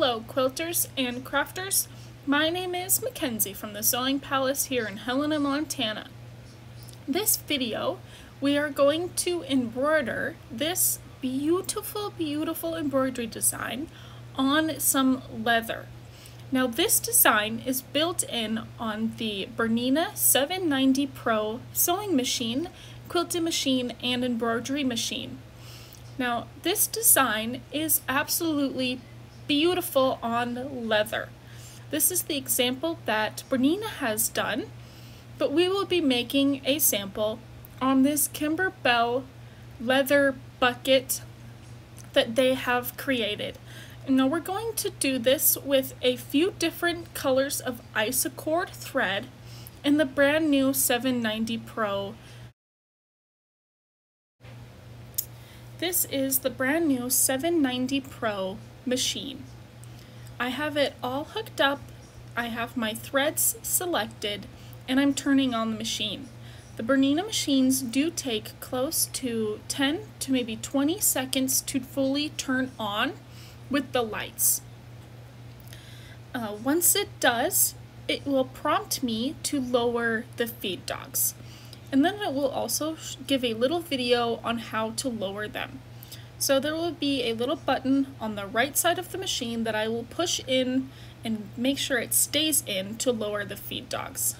Hello quilters and crafters. My name is Mackenzie from the Sewing Palace here in Helena, Montana. This video we are going to embroider this beautiful beautiful embroidery design on some leather. Now this design is built in on the Bernina 790 Pro sewing machine, quilting machine, and embroidery machine. Now this design is absolutely beautiful on leather. This is the example that Bernina has done, but we will be making a sample on this Kimberbell leather bucket that they have created. Now we're going to do this with a few different colors of Isacord thread in the brand new 790 Pro. This is the brand new 790 Pro machine. I have it all hooked up, I have my threads selected, and I'm turning on the machine. The Bernina machines do take close to 10 to maybe 20 seconds to fully turn on with the lights. Uh, once it does, it will prompt me to lower the feed dogs. And then it will also give a little video on how to lower them. So there will be a little button on the right side of the machine that I will push in and make sure it stays in to lower the feed dogs.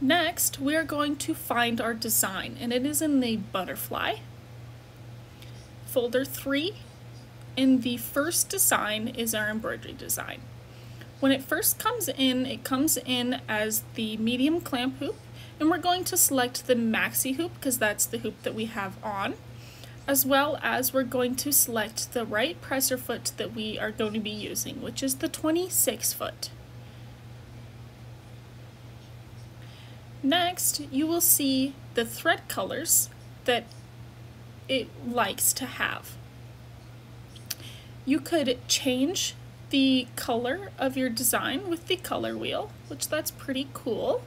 Next, we are going to find our design, and it is in the butterfly. Folder 3, and the first design is our embroidery design. When it first comes in, it comes in as the medium clamp hoop, and we're going to select the maxi hoop because that's the hoop that we have on, as well as we're going to select the right presser foot that we are going to be using, which is the 26 foot. Next, you will see the thread colors that it likes to have. You could change the color of your design with the color wheel, which that's pretty cool.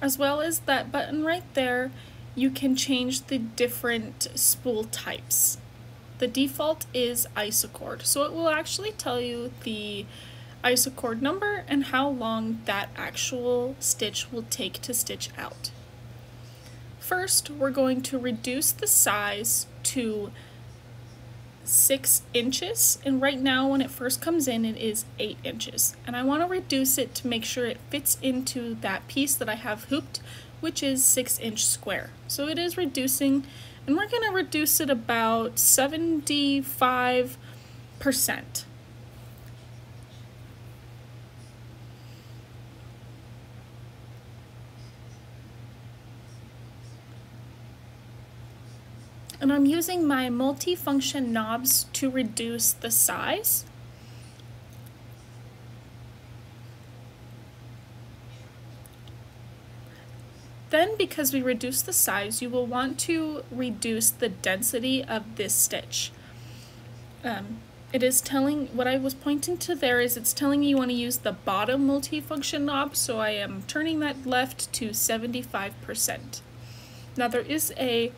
As well as that button right there, you can change the different spool types. The default is Isacord, so it will actually tell you the Isacord number and how long that actual stitch will take to stitch out. First, we're going to reduce the size to six inches and right now when it first comes in it is eight inches. And I want to reduce it to make sure it fits into that piece that I have hooped which is six inch square. So it is reducing and we're going to reduce it about 75 percent and I'm using my multi-function knobs to reduce the size. Then because we reduce the size, you will want to reduce the density of this stitch. Um, it is telling, what I was pointing to there is it's telling you you want to use the bottom multifunction knob, so I am turning that left to 75%. Now there is a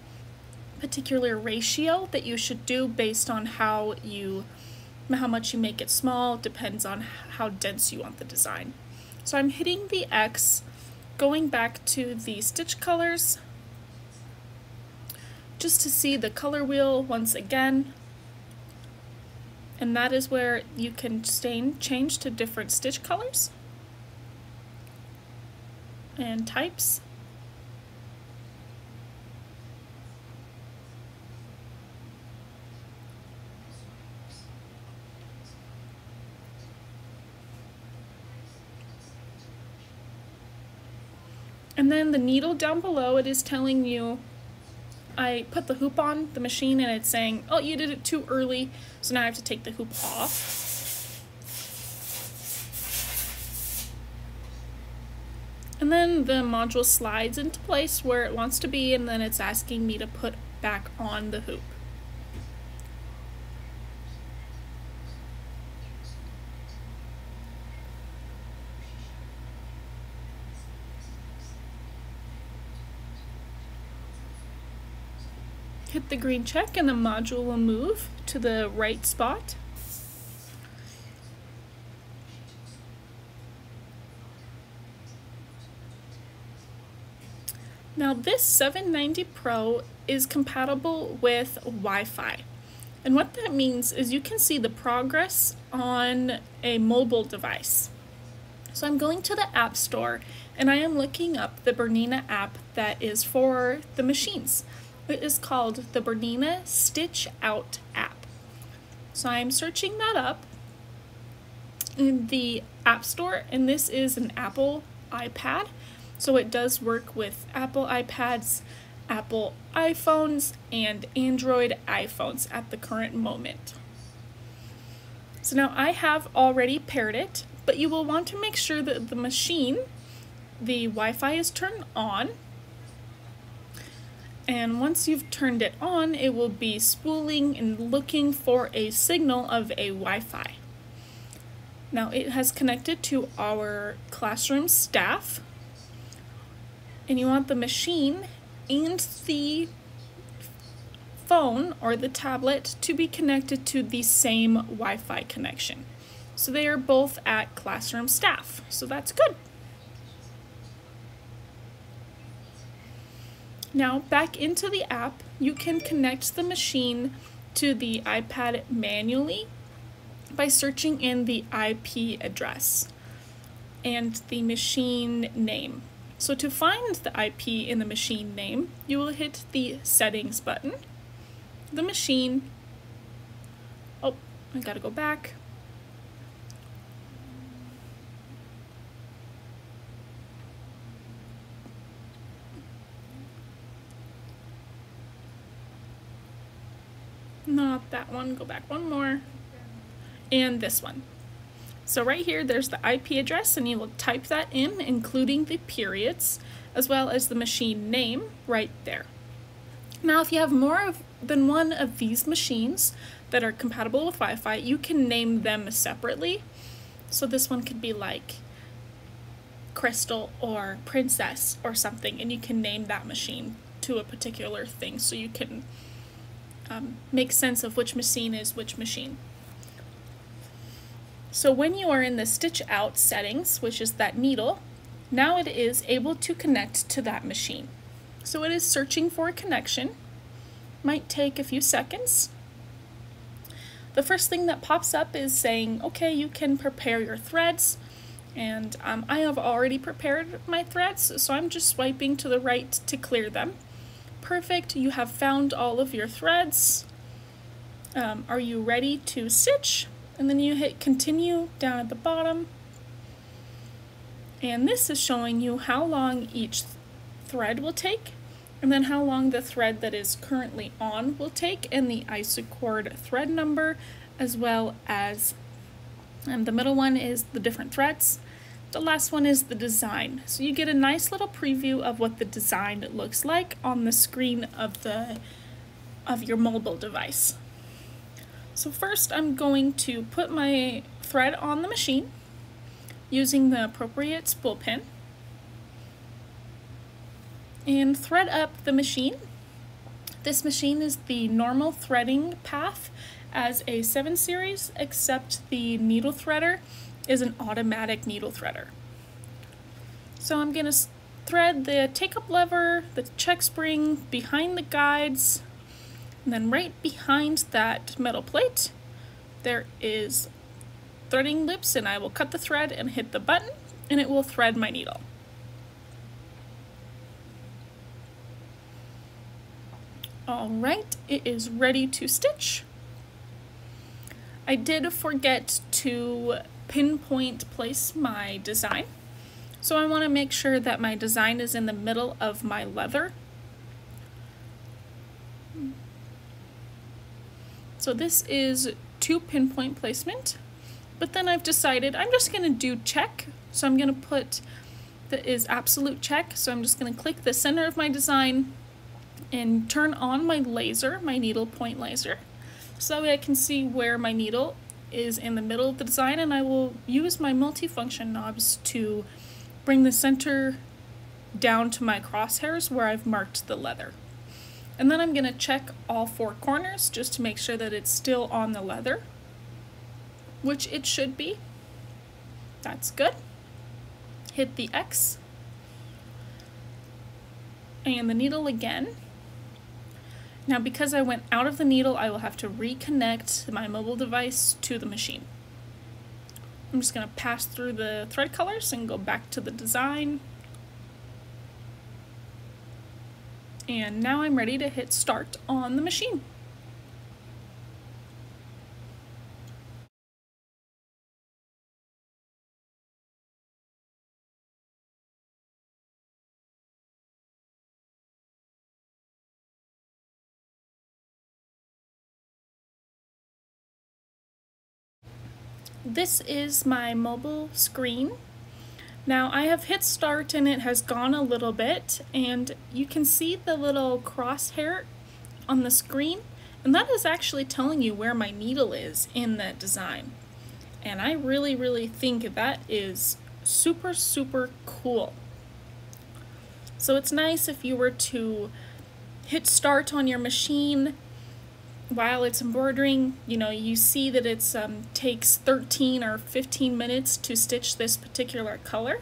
particular ratio that you should do based on how you how much you make it small depends on how dense you want the design. So I'm hitting the X, going back to the stitch colors, just to see the color wheel once again. And that is where you can stain, change to different stitch colors and types. And then the needle down below, it is telling you, I put the hoop on the machine and it's saying, oh, you did it too early, so now I have to take the hoop off. And then the module slides into place where it wants to be and then it's asking me to put back on the hoop. Hit the green check and the module will move to the right spot. Now this 790 Pro is compatible with Wi-Fi. And what that means is you can see the progress on a mobile device. So I'm going to the App Store and I am looking up the Bernina app that is for the machines. It is called the Bernina Stitch Out app. So I'm searching that up in the App Store and this is an Apple iPad so it does work with Apple iPads, Apple iPhones, and Android iPhones at the current moment. So now I have already paired it, but you will want to make sure that the machine, the Wi-Fi is turned on. And once you've turned it on, it will be spooling and looking for a signal of a Wi-Fi. Now it has connected to our classroom staff and you want the machine and the phone or the tablet to be connected to the same Wi-Fi connection. So they are both at classroom staff, so that's good. Now back into the app, you can connect the machine to the iPad manually by searching in the IP address and the machine name. So to find the IP in the machine name, you will hit the settings button, the machine, oh, I gotta go back, not that one, go back one more, and this one. So right here, there's the IP address, and you will type that in, including the periods, as well as the machine name right there. Now, if you have more of, than one of these machines that are compatible with Wi-Fi, you can name them separately. So this one could be like Crystal or Princess or something, and you can name that machine to a particular thing so you can um, make sense of which machine is which machine. So when you are in the stitch out settings, which is that needle, now it is able to connect to that machine. So it is searching for a connection. Might take a few seconds. The first thing that pops up is saying, okay, you can prepare your threads. And um, I have already prepared my threads, so I'm just swiping to the right to clear them. Perfect, you have found all of your threads. Um, are you ready to stitch? and then you hit continue down at the bottom and this is showing you how long each thread will take and then how long the thread that is currently on will take and the Isacord thread number as well as and the middle one is the different threads the last one is the design so you get a nice little preview of what the design looks like on the screen of the of your mobile device so first I'm going to put my thread on the machine using the appropriate spool pin and thread up the machine. This machine is the normal threading path as a 7 series except the needle threader is an automatic needle threader. So I'm going to thread the take-up lever, the check spring behind the guides, and then right behind that metal plate, there is threading loops and I will cut the thread and hit the button and it will thread my needle. Alright, it is ready to stitch. I did forget to pinpoint place my design. So I want to make sure that my design is in the middle of my leather So this is two pinpoint placement, but then I've decided I'm just gonna do check. So I'm gonna put that is absolute check. So I'm just gonna click the center of my design and turn on my laser, my needle point laser. So that way I can see where my needle is in the middle of the design and I will use my multifunction knobs to bring the center down to my crosshairs where I've marked the leather. And then I'm going to check all four corners just to make sure that it's still on the leather, which it should be. That's good. Hit the X and the needle again. Now because I went out of the needle, I will have to reconnect my mobile device to the machine. I'm just going to pass through the thread colors and go back to the design. And now I'm ready to hit start on the machine. This is my mobile screen. Now I have hit start and it has gone a little bit and you can see the little crosshair on the screen and that is actually telling you where my needle is in that design. And I really, really think that is super, super cool. So it's nice if you were to hit start on your machine while it's embroidering, you know, you see that it's um, takes 13 or 15 minutes to stitch this particular color.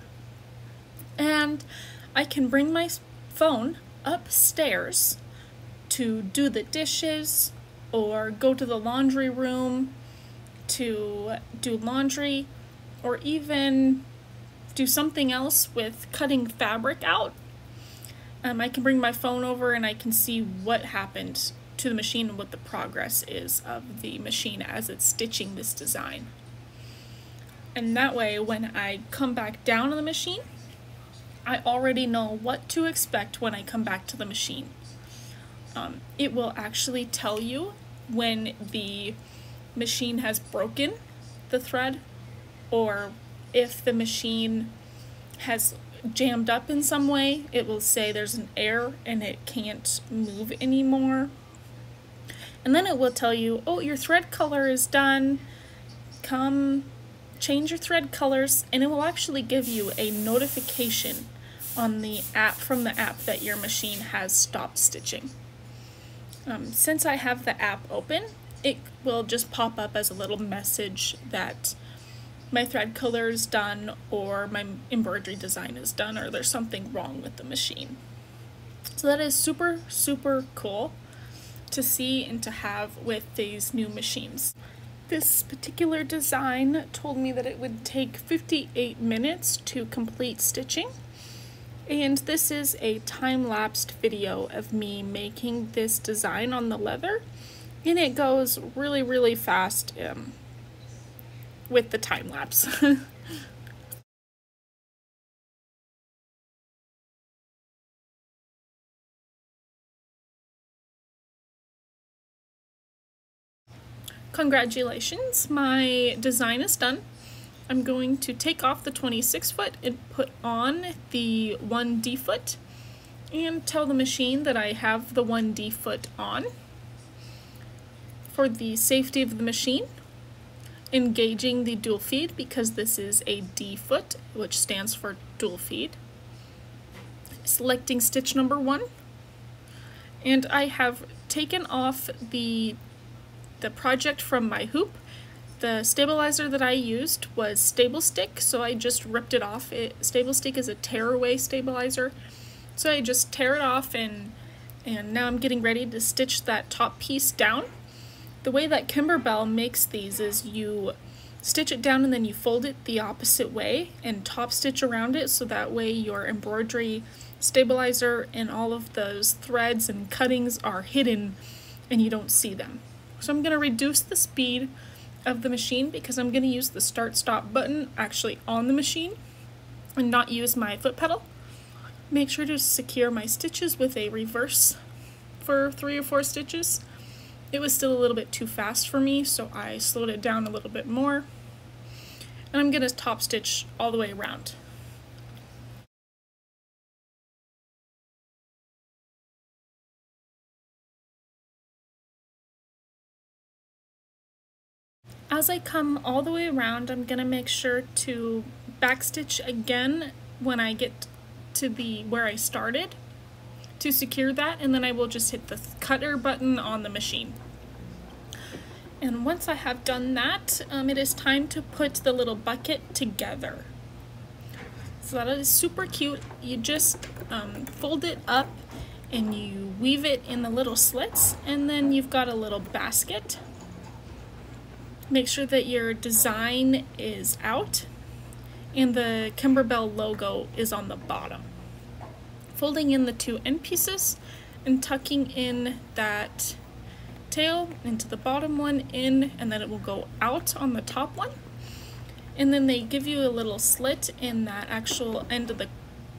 And I can bring my phone upstairs to do the dishes or go to the laundry room to do laundry or even do something else with cutting fabric out. Um, I can bring my phone over and I can see what happened to the machine and what the progress is of the machine as it's stitching this design. And that way, when I come back down on the machine, I already know what to expect when I come back to the machine. Um, it will actually tell you when the machine has broken the thread or if the machine has jammed up in some way, it will say there's an error and it can't move anymore and then it will tell you, oh, your thread color is done. Come change your thread colors and it will actually give you a notification on the app from the app that your machine has stopped stitching. Um, since I have the app open, it will just pop up as a little message that my thread color is done or my embroidery design is done or there's something wrong with the machine. So that is super, super cool to see and to have with these new machines. This particular design told me that it would take 58 minutes to complete stitching. And this is a time-lapsed video of me making this design on the leather. And it goes really, really fast um, with the time lapse. Congratulations, my design is done. I'm going to take off the 26 foot and put on the 1D foot and tell the machine that I have the 1D foot on. For the safety of the machine, engaging the dual feed because this is a D foot, which stands for dual feed. Selecting stitch number one, and I have taken off the the project from my hoop. The stabilizer that I used was Stable Stick, so I just ripped it off. It, Stable Stick is a tearaway stabilizer, so I just tear it off and, and now I'm getting ready to stitch that top piece down. The way that Kimberbell makes these is you stitch it down and then you fold it the opposite way and top stitch around it so that way your embroidery stabilizer and all of those threads and cuttings are hidden and you don't see them. So I'm going to reduce the speed of the machine because I'm going to use the start stop button actually on the machine and not use my foot pedal. Make sure to secure my stitches with a reverse for three or four stitches. It was still a little bit too fast for me, so I slowed it down a little bit more. And I'm going to top stitch all the way around. As I come all the way around, I'm to make sure to backstitch again when I get to the where I started to secure that and then I will just hit the cutter button on the machine. And once I have done that, um, it is time to put the little bucket together. So that is super cute. You just um, fold it up and you weave it in the little slits and then you've got a little basket. Make sure that your design is out and the Kimberbell logo is on the bottom. Folding in the two end pieces and tucking in that tail into the bottom one in and then it will go out on the top one. And then they give you a little slit in that actual end of the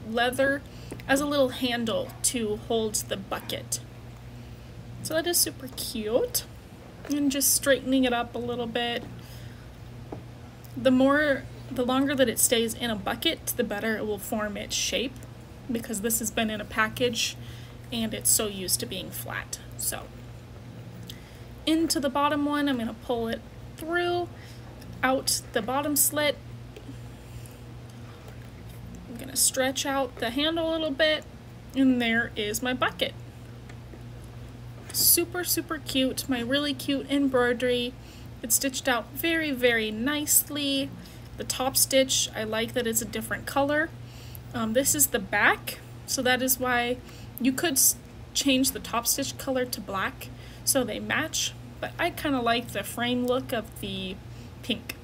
leather as a little handle to hold the bucket. So that is super cute. And just straightening it up a little bit. The more the longer that it stays in a bucket, the better it will form its shape because this has been in a package and it's so used to being flat. So into the bottom one, I'm going to pull it through, out the bottom slit. I'm going to stretch out the handle a little bit and there is my bucket. Super, super cute. My really cute embroidery. It's stitched out very, very nicely. The top stitch, I like that it's a different color. Um, this is the back, so that is why you could change the top stitch color to black so they match, but I kind of like the frame look of the pink.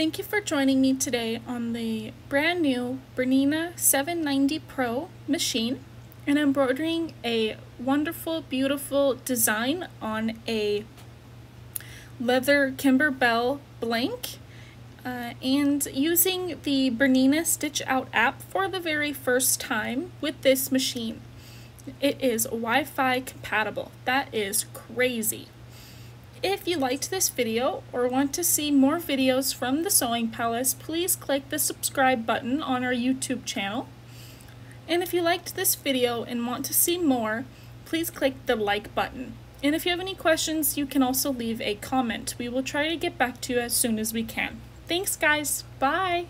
Thank you for joining me today on the brand new Bernina 790 Pro machine and embroidering a wonderful, beautiful design on a leather Kimberbell blank uh, and using the Bernina Stitchout app for the very first time with this machine. It is Wi-Fi compatible. That is crazy. If you liked this video or want to see more videos from the Sewing Palace, please click the subscribe button on our YouTube channel. And if you liked this video and want to see more, please click the like button. And if you have any questions, you can also leave a comment. We will try to get back to you as soon as we can. Thanks guys, bye!